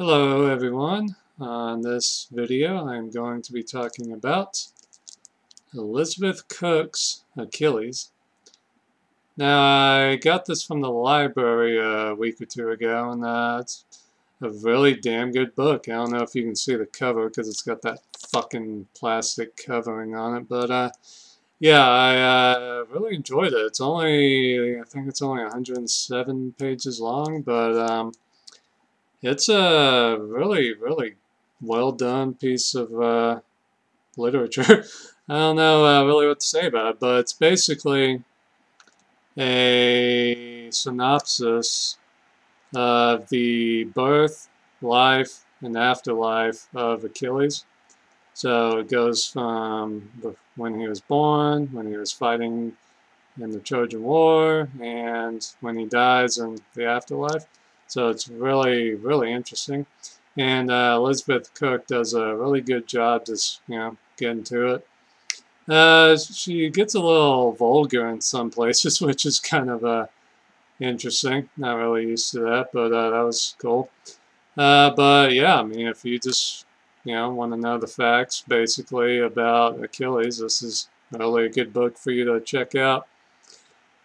Hello everyone. On this video I'm going to be talking about Elizabeth Cook's Achilles. Now I got this from the library a week or two ago and uh, it's a really damn good book. I don't know if you can see the cover because it's got that fucking plastic covering on it but uh, yeah I uh, really enjoyed it. It's only I think it's only 107 pages long but um, it's a really, really well done piece of uh, literature. I don't know uh, really what to say about it, but it's basically a synopsis of the birth, life, and afterlife of Achilles. So it goes from when he was born, when he was fighting in the Trojan War, and when he dies in the afterlife. So it's really, really interesting. And uh, Elizabeth Cook does a really good job just, you know, getting to it. Uh, she gets a little vulgar in some places, which is kind of uh, interesting. Not really used to that, but uh, that was cool. Uh, but yeah, I mean, if you just, you know, want to know the facts basically about Achilles, this is really a good book for you to check out.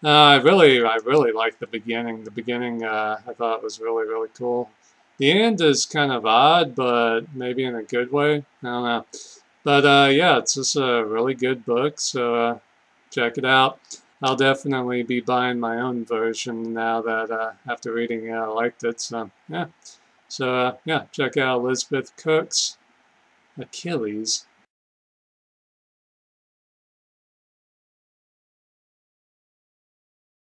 Uh, I really, I really like the beginning. The beginning, uh, I thought was really, really cool. The end is kind of odd, but maybe in a good way. I don't know. But uh, yeah, it's just a really good book, so uh, check it out. I'll definitely be buying my own version now that uh, after reading it, I liked it. So yeah, so uh, yeah, check out Elizabeth Cook's Achilles.